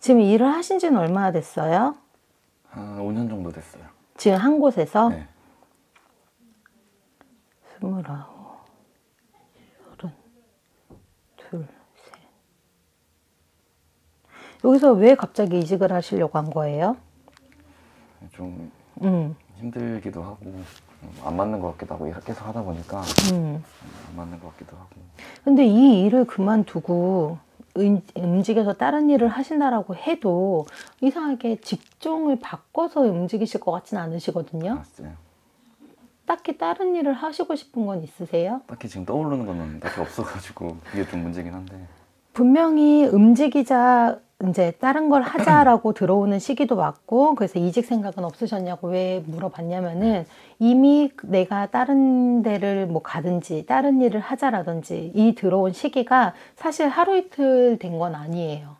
지금 일을 하신 지는 얼마나 됐어요? 한 5년 정도 됐어요. 지금 한 곳에서 네. 스물아홉, 서른, 둘, 셋. 여기서 왜 갑자기 이직을 하시려고 한 거예요? 좀 음, 힘들기도 하고 음, 안 맞는 것 같기도 하고 계속 하다 보니까 음. 안 맞는 것 같기도 하고 근데 이 일을 그만두고 음- 움직여서 다른 일을 하신다라고 해도 이상하게 직종을 바꿔서 움직이실 것 같진 않으시거든요. 딱히 다른 일을 하시고 싶은 건 있으세요? 딱히 지금 떠오르는 거는 딱히 없어가지고 그게 좀 문제긴 한데 분명히 움직이자 이제 다른 걸 하자라고 들어오는 시기도 맞고 그래서 이직 생각은 없으셨냐고 왜 물어봤냐면은 이미 내가 다른 데를 뭐 가든지 다른 일을 하자라든지 이 들어온 시기가 사실 하루 이틀 된 건 아니에요.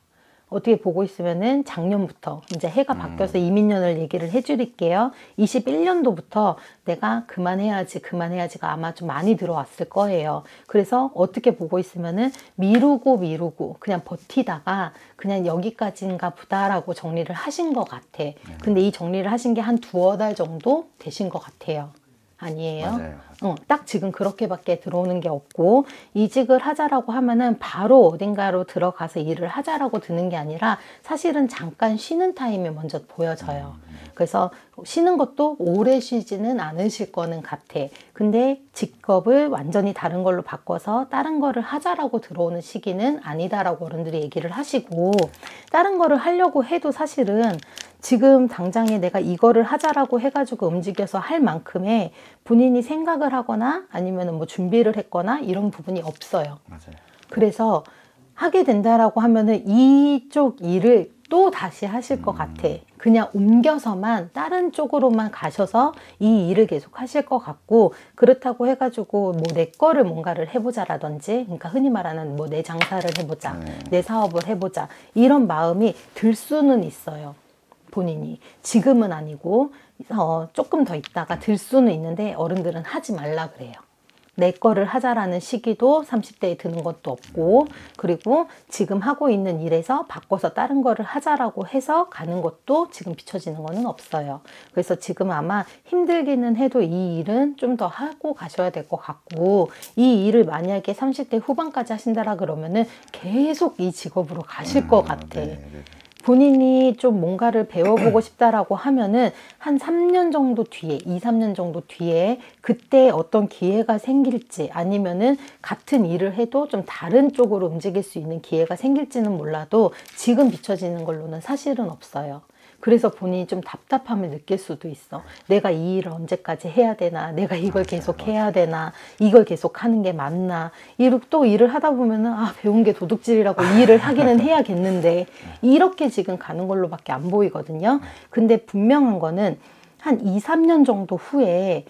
어떻게 보고 있으면은 작년부터 이제 해가 음. 바뀌어서 이민년을 얘기를 해드릴게요. 21년도부터 내가 그만해야지, 그만해야지가 아마 좀 많이 들어왔을 거예요. 그래서 어떻게 보고 있으면은 미루고 미루고 그냥 버티다가 그냥 여기까지인가 보다라고 정리를 하신 것 같아. 근데 이 정리를 하신 게 한 두어 달 정도 되신 것 같아요. 아니에요? 맞아요. 어, 딱 지금 그렇게밖에 들어오는 게 없고 이직을 하자라고 하면은 바로 어딘가로 들어가서 일을 하자라고 드는 게 아니라 사실은 잠깐 쉬는 타임이 먼저 보여져요. 그래서 쉬는 것도 오래 쉬지는 않으실 거는 같아. 근데 직업을 완전히 다른 걸로 바꿔서 다른 거를 하자라고 들어오는 시기는 아니다라고 어른들이 얘기를 하시고 다른 거를 하려고 해도 사실은 지금 당장에 내가 이거를 하자라고 해가지고 움직여서 할 만큼의 본인이 생각을 하거나 아니면 뭐 준비를 했거나 이런 부분이 없어요. 맞아요. 그래서 하게 된다라고 하면은 이쪽 일을 또 다시 하실 것 같아. 그냥 옮겨서만 다른 쪽으로만 가셔서 이 일을 계속 하실 것 같고 그렇다고 해가지고 뭐 내 거를 뭔가를 해보자라든지 그러니까 흔히 말하는 뭐 내 장사를 해보자, 네. 내 사업을 해보자 이런 마음이 들 수는 있어요. 본인이 지금은 아니고 어, 조금 더 있다가 들 수는 있는데 어른들은 하지 말라 그래요. 내 거를 하자라는 시기도 30대에 드는 것도 없고 그리고 지금 하고 있는 일에서 바꿔서 다른 거를 하자라고 해서 가는 것도 지금 비춰지는 거는 없어요. 그래서 지금 아마 힘들기는 해도 이 일은 좀 더 하고 가셔야 될 것 같고 이 일을 만약에 30대 후반까지 하신다라 그러면은 계속 이 직업으로 가실 것 같아. 네, 네. 본인이 좀 뭔가를 배워보고 싶다라고 하면은 한 3년 정도 뒤에, 2, 3년 정도 뒤에 그때 어떤 기회가 생길지 아니면은 같은 일을 해도 좀 다른 쪽으로 움직일 수 있는 기회가 생길지는 몰라도 지금 비춰지는 걸로는 사실은 없어요. 그래서 본인이 좀 답답함을 느낄 수도 있어. 내가 이 일을 언제까지 해야 되나? 내가 이걸 계속 해야 되나? 이걸 계속 하는 게 맞나? 이렇게 또 일을 하다 보면은 아, 배운 게 도둑질이라고 이 일을 하기는 해야겠는데 이렇게 지금 가는 걸로밖에 안 보이거든요. 근데 분명한 거는 한 2, 3년 정도 후에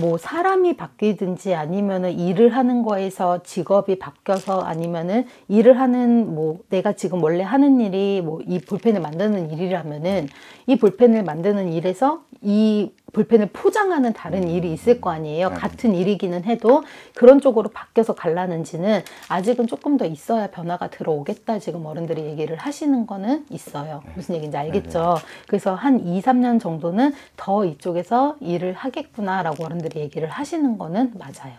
뭐 사람이 바뀌든지 아니면은 일을 하는 거에서 직업이 바뀌어서 아니면은 일을 하는 뭐 내가 지금 원래 하는 일이 뭐 이 볼펜을 만드는 일이라면은 이 볼펜을 만드는 일에서 이 볼펜을 포장하는 다른 일이 있을 거 아니에요. 네. 같은 일이기는 해도 그런 쪽으로 바뀌어서 갈라는지는 아직은 조금 더 있어야 변화가 들어오겠다. 지금 어른들이 얘기를 하시는 거는 있어요. 무슨 얘기인지 알겠죠? 그래서 한 2, 3년 정도는 더 이쪽에서 일을 하겠구나라고 어른들이 얘기를 하시는 거는 맞아요.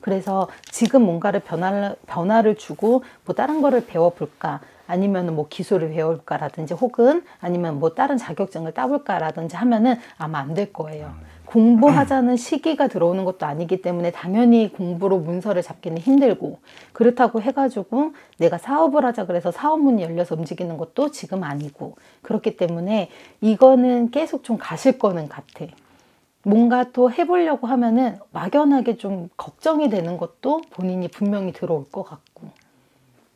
그래서 지금 뭔가를 변화를, 변화를 주고 뭐 다른 거를 배워볼까 아니면 뭐 기술을 배울까라든지 혹은 아니면 뭐 다른 자격증을 따볼까라든지 하면은 아마 안 될 거예요. 공부하자는 시기가 들어오는 것도 아니기 때문에 당연히 공부로 문서를 잡기는 힘들고 그렇다고 해가지고 내가 사업을 하자 그래서 사업문이 열려서 움직이는 것도 지금 아니고 그렇기 때문에 이거는 계속 좀 가실 거는 같아. 뭔가 또 해보려고 하면은 막연하게 좀 걱정이 되는 것도 본인이 분명히 들어올 것 같고.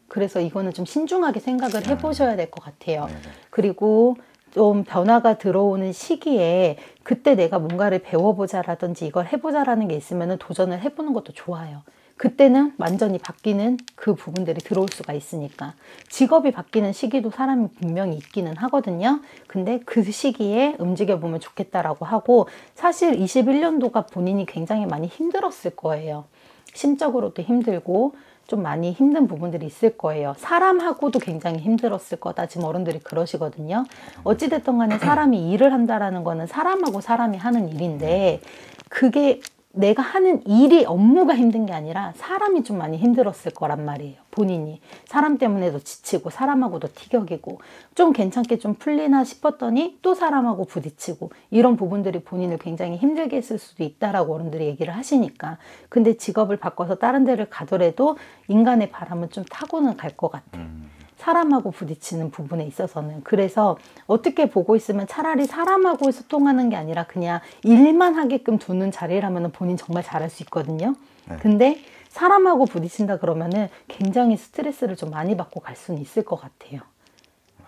그래서 이거는 좀 신중하게 생각을 해보셔야 될 것 같아요. 네네. 그리고 좀 변화가 들어오는 시기에 그때 내가 뭔가를 배워보자라든지 이걸 해보자라는 게 있으면 도전을 해보는 것도 좋아요. 그때는 완전히 바뀌는 그 부분들이 들어올 수가 있으니까. 직업이 바뀌는 시기도 사람이 분명히 있기는 하거든요. 근데 그 시기에 움직여보면 좋겠다라고 하고, 사실 21년도가 본인이 굉장히 많이 힘들었을 거예요. 심적으로도 힘들고 좀 많이 힘든 부분들이 있을 거예요. 사람하고도 굉장히 힘들었을 거다. 지금 어른들이 그러시거든요. 어찌됐든 간에 사람이 일을 한다라는 거는 사람하고 사람이 하는 일인데 그게 내가 하는 일이 업무가 힘든 게 아니라 사람이 좀 많이 힘들었을 거란 말이에요. 본인이 사람 때문에도 지치고 사람하고도 티격이고 좀 괜찮게 좀 풀리나 싶었더니 또 사람하고 부딪히고 이런 부분들이 본인을 굉장히 힘들게 했을 수도 있다라고 어른들이 얘기를 하시니까 근데 직업을 바꿔서 다른 데를 가더라도 인간의 바람은 좀 타고는 갈 것 같아. 음, 사람하고 부딪히는 부분에 있어서는 그래서 어떻게 보고 있으면 차라리 사람하고 소통하는 게 아니라 그냥 일만 하게끔 두는 자리라면 본인 정말 잘할 수 있거든요. 네. 근데 사람하고 부딪힌다 그러면은 굉장히 스트레스를 좀 많이 받고 갈 수는 있을 것 같아요.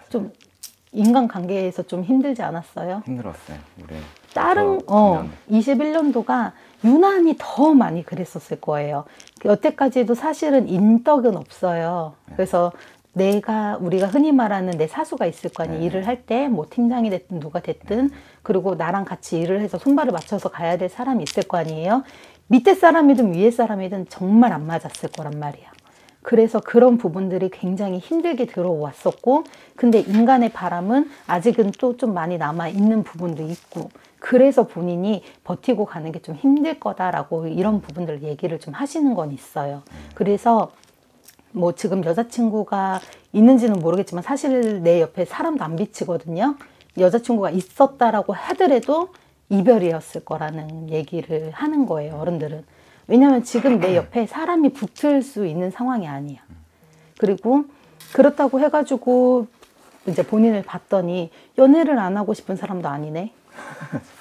좀 인간 관계에서 좀 힘들지 않았어요? 힘들었어요. 우리 다른 저어 작년. 21년도가 유난히 더 많이 그랬었을 거예요. 여태까지도 사실은 인덕은 없어요. 그래서 내가 우리가 흔히 말하는 내 사수가 있을 거 아니에요. 네. 일을 할 때 뭐 팀장이 됐든 누가 됐든 그리고 나랑 같이 일을 해서 손발을 맞춰서 가야 될 사람이 있을 거 아니에요. 밑에 사람이든 위에 사람이든 정말 안 맞았을 거란 말이야. 그래서 그런 부분들이 굉장히 힘들게 들어왔었고, 근데 인간의 바람은 아직은 또 좀 많이 남아 있는 부분도 있고, 그래서 본인이 버티고 가는 게 좀 힘들 거다라고 이런 부분들 얘기를 좀 하시는 건 있어요. 그래서 뭐 지금 여자친구가 있는지는 모르겠지만 사실 내 옆에 사람도 안 비치거든요. 여자친구가 있었다라고 하더라도 이별이었을 거라는 얘기를 하는 거예요, 어른들은. 왜냐면 지금 내 옆에 사람이 붙을 수 있는 상황이 아니야. 그리고 그렇다고 해가지고 이제 본인을 봤더니 연애를 안 하고 싶은 사람도 아니네.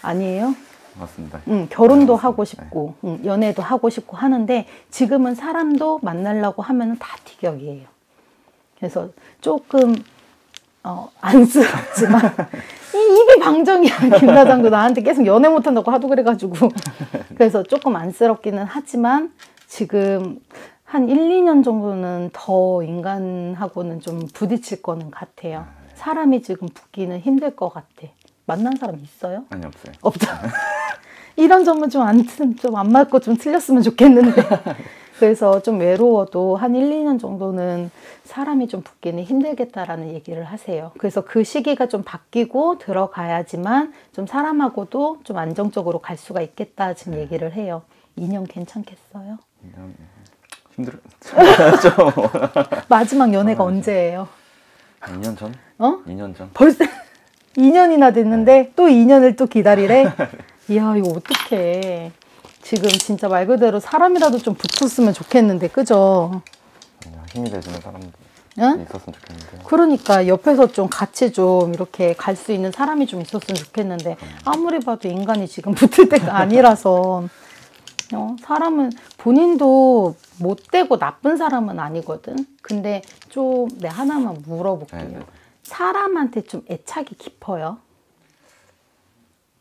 아니에요? 맞습니다. 응, 결혼도 맞습니다. 하고 싶고, 응, 연애도 하고 싶고 하는데 지금은 사람도 만나려고 하면 다 티격이에요. 그래서 조금 어, 안쓰럽지만 이 입이 방정이야. 김 사장도 나한테 계속 연애 못한다고 하도 그래가지고 그래서 조금 안쓰럽기는 하지만 지금 한 1, 2년 정도는 더 인간하고는 좀 부딪힐 거는 같아요. 사람이 지금 붙기는 힘들 것 같아. 만난 사람 있어요? 아니 없어요. 없다. 이런 점은 좀 안 좀 안 맞고 좀 틀렸으면 좋겠는데. 그래서 좀 외로워도 한 1, 2년 정도는 사람이 좀 붙기는 힘들겠다라는 얘기를 하세요. 그래서 그 시기가 좀 바뀌고 들어가야지만 좀 사람하고도 좀 안정적으로 갈 수가 있겠다 지금 얘기를 해요. 2년 괜찮겠어요? 그냥 힘들어. 마지막 연애가 아, 언제예요? 2년 전? 어? 2년 전? 벌써 2년이나 됐는데 또 2년을 또 기다리래? 이야, 이거 어떡해. 지금 진짜 말 그대로 사람이라도 좀 붙었으면 좋겠는데, 그죠? 힘이 돼주는 사람도 응? 있었으면 좋겠는데. 그러니까 옆에서 좀 같이 좀 이렇게 갈 수 있는 사람이 좀 있었으면 좋겠는데, 아무리 봐도 인간이 지금 붙을 때가 아니라서, 어, 사람은 본인도 못되고 나쁜 사람은 아니거든? 근데 좀, 내 하나만 물어볼게요. 네, 네. 사람한테 좀 애착이 깊어요?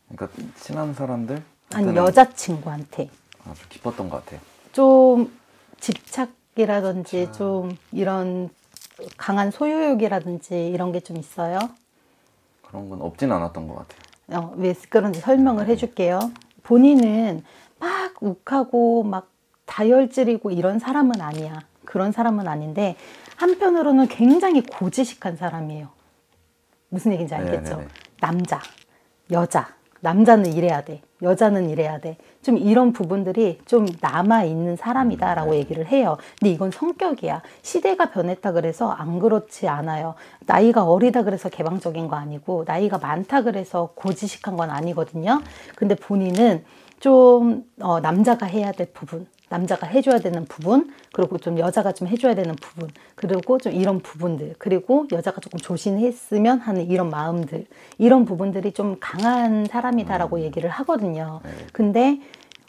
그러니까 친한 사람들 아니 여자친구한테 아주 깊었던 것 같아요. 좀 집착이라든지 좀 이런 강한 소유욕이라든지 이런 게 좀 있어요. 그런 건 없진 않았던 것 같아요. 어, 왜 그런지 설명을 해줄게요. 본인은 막 욱하고 막 다혈질이고 이런 사람은 아니야. 그런 사람은 아닌데 한편으로는 굉장히 고지식한 사람이에요. 무슨 얘기인지 알겠죠? 네네네. 남자, 여자, 남자는 이래야 돼. 여자는 이래야 돼. 좀 이런 부분들이 좀 남아 있는 사람이다라고 얘기를 해요. 근데 이건 성격이야. 시대가 변했다 그래서 안 그렇지 않아요. 나이가 어리다 그래서 개방적인 거 아니고, 나이가 많다 그래서 고지식한 건 아니거든요. 근데 본인은 좀, 어, 남자가 해야 될 부분, 남자가 해줘야 되는 부분, 그리고 좀 여자가 좀 해줘야 되는 부분, 그리고 좀 이런 부분들, 그리고 여자가 조금 조심했으면 하는 이런 마음들, 이런 부분들이 좀 강한 사람이다라고 얘기를 하거든요. 네. 근데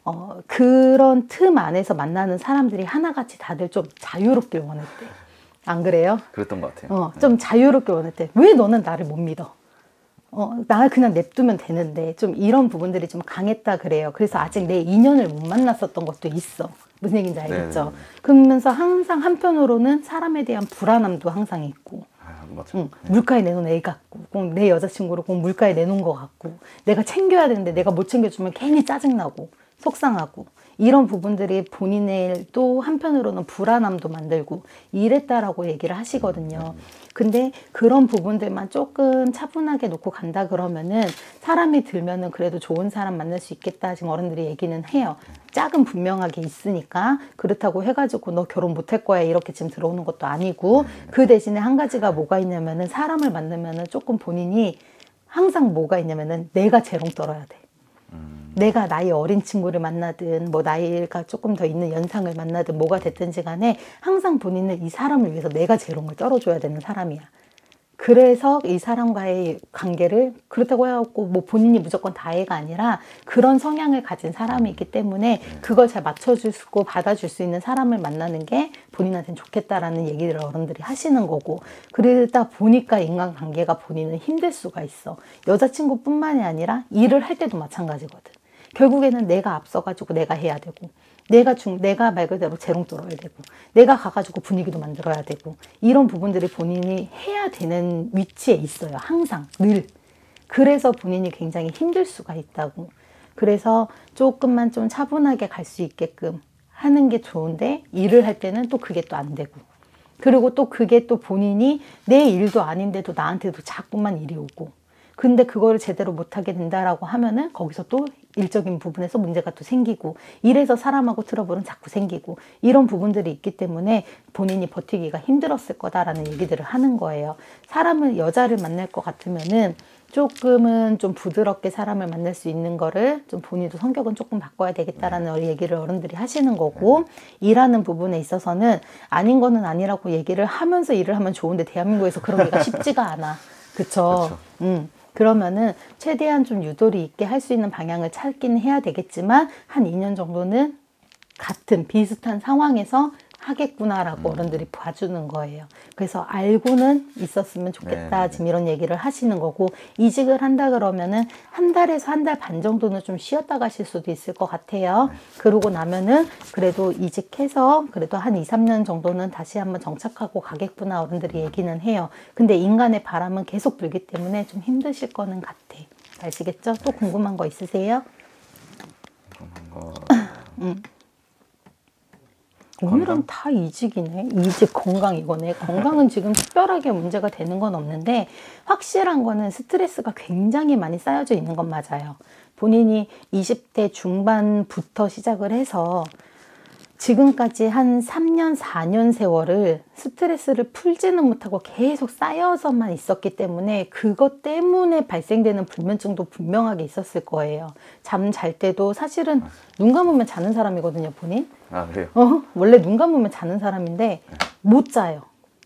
어, 그런 틈 안에서 만나는 사람들이 하나같이 다들 좀 자유롭길 원했대. 안 그래요? 그랬던 것 같아요. 어, 좀 자유롭게 원했대. 왜 너는 나를 못 믿어? 어, 나 그냥 냅두면 되는데 좀 이런 부분들이 좀 강했다 그래요. 그래서 아직 내 인연을 못 만났었던 것도 있어. 무슨 얘기인지 알겠죠? 네네네. 그러면서 항상 한편으로는 사람에 대한 불안함도 항상 있고, 아. 응, 물가에 내놓은 애 같고, 꼭 내 여자친구를 꼭 물가에 내놓은 것 같고, 내가 챙겨야 되는데 내가 못 챙겨주면 괜히 짜증나고, 속상하고 이런 부분들이 본인의 또 한편으로는 불안함도 만들고 이랬다라고 얘기를 하시거든요. 근데 그런 부분들만 조금 차분하게 놓고 간다 그러면은 사람이 들면은 그래도 좋은 사람 만날 수 있겠다. 지금 어른들이 얘기는 해요. 짝은 분명하게 있으니까 그렇다고 해가지고 너 결혼 못 할 거야 이렇게 지금 들어오는 것도 아니고 그 대신에 한 가지가 뭐가 있냐면은 사람을 만나면은 조금 본인이 항상 뭐가 있냐면은 내가 재롱 떨어야 돼. 내가 나이 어린 친구를 만나든 뭐 나이가 조금 더 있는 연상을 만나든 뭐가 됐든지 간에 항상 본인은 이 사람을 위해서 내가 재롱을 떨어줘야 되는 사람이야. 그래서 이 사람과의 관계를 그렇다고 해갖고 뭐 본인이 무조건 다해가 아니라 그런 성향을 가진 사람이 있기 때문에 그걸 잘 맞춰줄 수 있고 받아줄 수 있는 사람을 만나는 게 본인한테는 좋겠다라는 얘기를 어른들이 하시는 거고 그러다 보니까 인간관계가 본인은 힘들 수가 있어. 여자친구뿐만이 아니라 일을 할 때도 마찬가지거든. 결국에는 내가 앞서가지고 내가 해야 되고 내가 중 내가 말 그대로 재롱 떨어야 되고 내가 가가지고 분위기도 만들어야 되고 이런 부분들이 본인이 해야 되는 위치에 있어요 항상 늘. 그래서 본인이 굉장히 힘들 수가 있다고. 그래서 조금만 좀 차분하게 갈 수 있게끔 하는 게 좋은데 일을 할 때는 또 그게 또 안 되고. 그리고 또 그게 또 본인이 내 일도 아닌데도 나한테도 자꾸만 일이 오고. 근데 그거를 제대로 못하게 된다라고 하면은 거기서 또 일적인 부분에서 문제가 또 생기고 이래서 사람하고 트러블은 자꾸 생기고 이런 부분들이 있기 때문에 본인이 버티기가 힘들었을 거다라는 얘기들을 하는 거예요. 사람을 여자를 만날 것 같으면은 조금은 좀 부드럽게 사람을 만날 수 있는 거를 좀 본인도 성격은 조금 바꿔야 되겠다라는 얘기를 어른들이 하시는 거고 일하는 부분에 있어서는 아닌 거는 아니라고 얘기를 하면서 일을 하면 좋은데 대한민국에서 그런 게가 쉽지가 않아. 그쵸? 그쵸. 음. 그러면은 최대한 좀 유도리 있게 할 수 있는 방향을 찾기는 해야 되겠지만 한 2년 정도는 같은 비슷한 상황에서 하겠구나라고 어른들이 봐주는 거예요. 그래서 알고는 있었으면 좋겠다. 네. 지금 이런 얘기를 하시는 거고 이직을 한다 그러면은 한 달에서 한 달 반 정도는 좀 쉬었다 가실 수도 있을 것 같아요. 그러고 나면은 그래도 이직해서 그래도 한 2, 3년 정도는 다시 한번 정착하고 가겠구나 어른들이 얘기는 해요. 근데 인간의 바람은 계속 불기 때문에 좀 힘드실 거는 같아. 아시겠죠? 또 궁금한 거 있으세요? 그런 거 오늘은? 다 이직이네. 이직 건강 이거네. 건강은 지금 특별하게 문제가 되는 건 없는데 확실한 거는 스트레스가 굉장히 많이 쌓여져 있는 건 맞아요. 본인이 20대 중반부터 시작을 해서 지금까지 한 3년, 4년 세월을 스트레스를 풀지는 못하고 계속 쌓여서만 있었기 때문에 그것 때문에 발생되는 불면증도 분명하게 있었을 거예요. 잠 잘 때도 사실은 눈 감으면 자는 사람이거든요, 본인. 아 그래요? 어, 원래 눈 감으면 자는 사람인데 못 자요.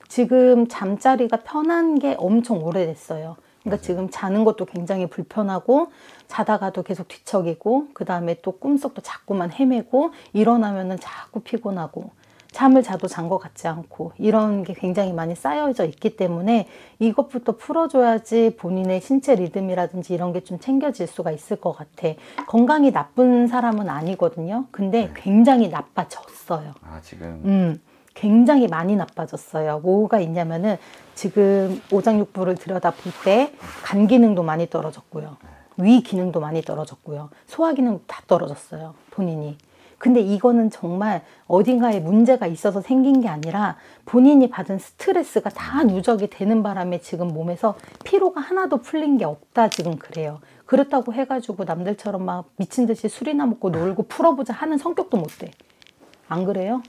지금 잠자리가 편한 게 엄청 오래됐어요. 그러니까 지금 자는 것도 굉장히 불편하고 자다가도 계속 뒤척이고 그 다음에 또 꿈속도 자꾸만 헤매고 일어나면은 자꾸 피곤하고 잠을 자도 잔 것 같지 않고 이런 게 굉장히 많이 쌓여져 있기 때문에 이것부터 풀어줘야지 본인의 신체 리듬이라든지 이런 게 좀 챙겨질 수가 있을 것 같아. 건강이 나쁜 사람은 아니거든요. 근데 굉장히 나빠졌어요. 아 지금 음, 굉장히 많이 나빠졌어요. 뭐가 있냐면은 지금 오장육부를 들여다볼 때 간 기능도 많이 떨어졌고요. 위 기능도 많이 떨어졌고요. 소화 기능도 다 떨어졌어요. 본인이. 근데 이거는 정말 어딘가에 문제가 있어서 생긴 게 아니라 본인이 받은 스트레스가 다 누적이 되는 바람에 지금 몸에서 피로가 하나도 풀린 게 없다 지금 그래요. 그렇다고 해가지고 남들처럼 막 미친 듯이 술이나 먹고 놀고 풀어보자 하는 성격도 못 돼. 안 그래요?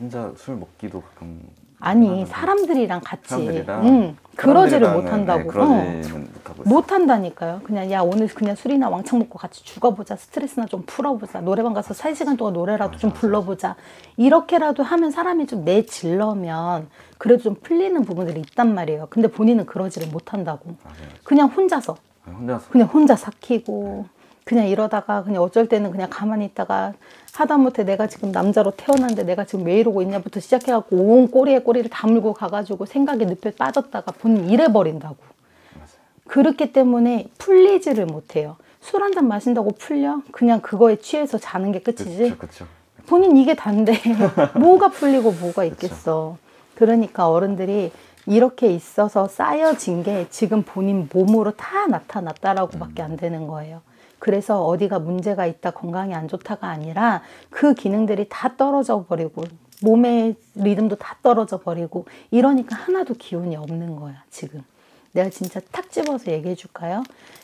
혼자 술 먹기도 가끔 아니 사람들이랑 같이. 사람들이랑 응, 그러지를 사람들이랑은, 못한다고. 네, 어. 못한다니까요. 그냥 야 오늘 그냥 술이나 왕창 먹고 같이 죽어보자. 스트레스나 좀 풀어보자. 노래방 가서 3시간 동안 노래라도 좀 불러보자. 이렇게라도 하면 사람이 좀 내질러면 그래도 좀 풀리는 부분들이 있단 말이에요. 근데 본인은 그러지를 못한다고. 맞아요. 그냥 혼자서. 혼자서. 그냥 혼자 삭히고 그냥 이러다가 그냥 어쩔 때는 그냥 가만히 있다가 하다못해 내가 지금 남자로 태어났는데 내가 지금 왜 이러고 있냐부터 시작해갖고 온 꼬리에 꼬리를 다물고 가가지고 생각에 늪에 빠졌다가 본인 잃어버린다고. 그렇기 때문에 풀리지를 못해요. 술 한 잔 마신다고 풀려? 그냥 그거에 취해서 자는 게 끝이지. 그렇죠, 그렇죠. 본인 이게 단데 뭐가 풀리고 뭐가 있겠어. 그러니까 어른들이 이렇게 있어서 쌓여진 게 지금 본인 몸으로 다 나타났다라고밖에 안 되는 거예요. 그래서 어디가 문제가 있다, 건강이 안 좋다가 아니라 그 기능들이 다 떨어져 버리고 몸의 리듬도 다 떨어져 버리고 이러니까 하나도 기운이 없는 거야, 지금. 내가 진짜 탁 집어서 얘기해 줄까요?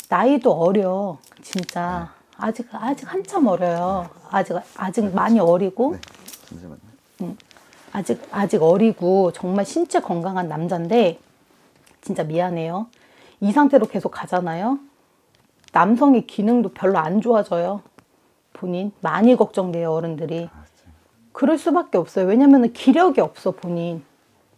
나이도 어려. 진짜 아직 아직 한참 어려요. 아직 아직 많이 어리고 네. 잠시만요. 아직 아직 어리고 정말 신체 건강한 남자인데 진짜 미안해요. 이 상태로 계속 가잖아요. 남성의 기능도 별로 안 좋아져요. 본인 많이 걱정돼요 어른들이. 아, 진짜. 그럴 수밖에 없어요. 왜냐면은 기력이 없어 본인.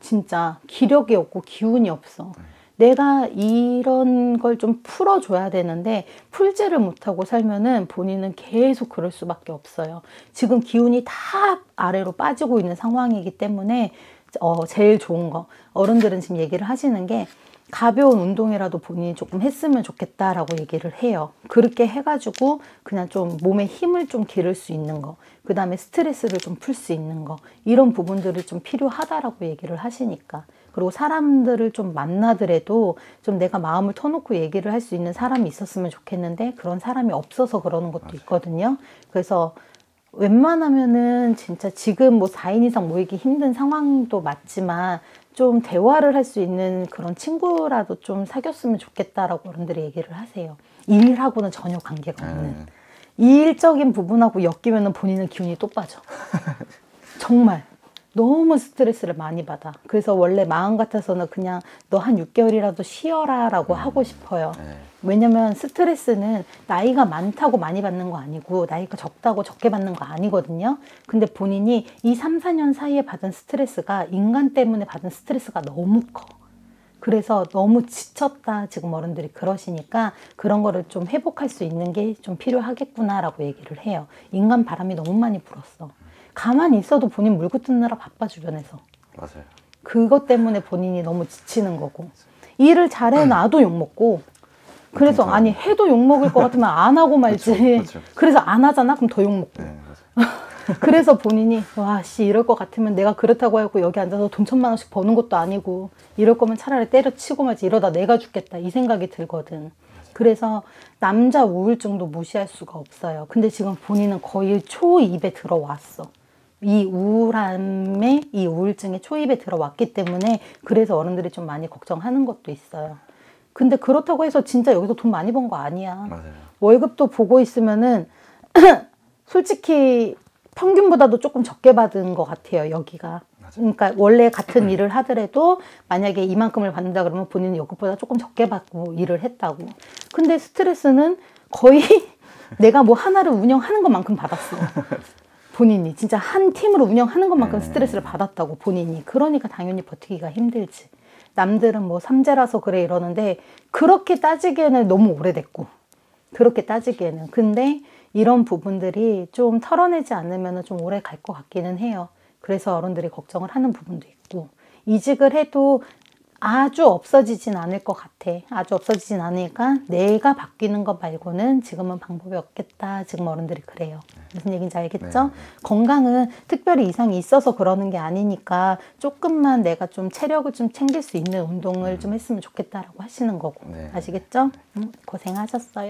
진짜 기력이 없고 기운이 없어. 내가 이런 걸 좀 풀어줘야 되는데 풀지를 못하고 살면은 본인은 계속 그럴 수밖에 없어요. 지금 기운이 다 아래로 빠지고 있는 상황이기 때문에 어, 제일 좋은 거 어른들은 지금 얘기를 하시는 게 가벼운 운동이라도 본인이 조금 했으면 좋겠다라고 얘기를 해요. 그렇게 해가지고 그냥 좀 몸에 힘을 좀 기를 수 있는 거, 그 다음에 스트레스를 좀 풀 수 있는 거, 이런 부분들이 좀 필요하다라고 얘기를 하시니까. 그리고 사람들을 좀 만나더라도 좀 내가 마음을 터놓고 얘기를 할 수 있는 사람이 있었으면 좋겠는데 그런 사람이 없어서 그러는 것도 있거든요. 그래서 웬만하면은 진짜 지금 뭐 4인 이상 모이기 힘든 상황도 맞지만 좀 대화를 할 수 있는 그런 친구라도 좀 사귀었으면 좋겠다라고 어른들이 얘기를 하세요. 일하고는 전혀 관계가 없는. 네. 일적인 부분하고 엮이면 본인은 기운이 또 빠져. 정말. 너무 스트레스를 많이 받아. 그래서 원래 마음 같아서는 그냥 너 한 6개월이라도 쉬어라 라고 하고 싶어요. 네. 왜냐면 스트레스는 나이가 많다고 많이 받는 거 아니고 나이가 적다고 적게 받는 거 아니거든요. 근데 본인이 이 3, 4년 사이에 받은 스트레스가 인간 때문에 받은 스트레스가 너무 커. 그래서 너무 지쳤다 지금 어른들이 그러시니까 그런 거를 좀 회복할 수 있는 게 좀 필요하겠구나라고 얘기를 해요. 인간 바람이 너무 많이 불었어. 가만히 있어도 본인 물고 뜯느라 바빠 주변에서. 맞아요. 그것 때문에 본인이 너무 지치는 거고 일을 잘해 놔도 욕 먹고 그래서. 아니 해도 욕 먹을 것 같으면 안 하고 말지 그쵸, 그쵸. 그래서 안 하잖아 그럼 더 욕 먹고 네. 그래서 본인이 와씨 이럴 것 같으면 내가 그렇다고 하고 여기 앉아서 돈 천만 원씩 버는 것도 아니고 이럴 거면 차라리 때려치고 말지 이러다 내가 죽겠다 이 생각이 들거든 그래서 남자 우울증도 무시할 수가 없어요 근데 지금 본인은 거의 초입에 들어왔어 이 우울함에 이 우울증의 초입에 들어왔기 때문에 그래서 어른들이 좀 많이 걱정하는 것도 있어요 근데 그렇다고 해서 진짜 여기서 돈 많이 번 거 아니야 맞아요. 월급도 보고 있으면은 솔직히 평균보다도 조금 적게 받은 것 같아요 여기가. 그러니까 원래 같은 일을 하더라도 만약에 이만큼을 받는다 그러면 본인은 월급보다 조금 적게 받고 일을 했다고. 근데 스트레스는 거의 내가 뭐 하나를 운영하는 것만큼 받았어. 본인이 진짜 한 팀으로 운영하는 것만큼 네. 스트레스를 받았다고 본인이. 그러니까 당연히 버티기가 힘들지. 남들은 뭐 삼재라서 그래 이러는데 그렇게 따지기에는 너무 오래됐고 그렇게 따지기에는 근데 이런 부분들이 좀 털어내지 않으면 좀 오래 갈 것 같기는 해요. 그래서 어른들이 걱정을 하는 부분도 있고 이직을 해도 아주 없어지진 않을 것 같아. 아주 없어지진 않으니까 내가 바뀌는 것 말고는 지금은 방법이 없겠다. 지금 어른들이 그래요. 무슨 얘기인지 알겠죠? 네. 건강은 특별히 이상이 있어서 그러는 게 아니니까 조금만 내가 좀 체력을 좀 챙길 수 있는 운동을 좀 했으면 좋겠다라고 하시는 거고. 네. 아시겠죠? 음, 고생하셨어요.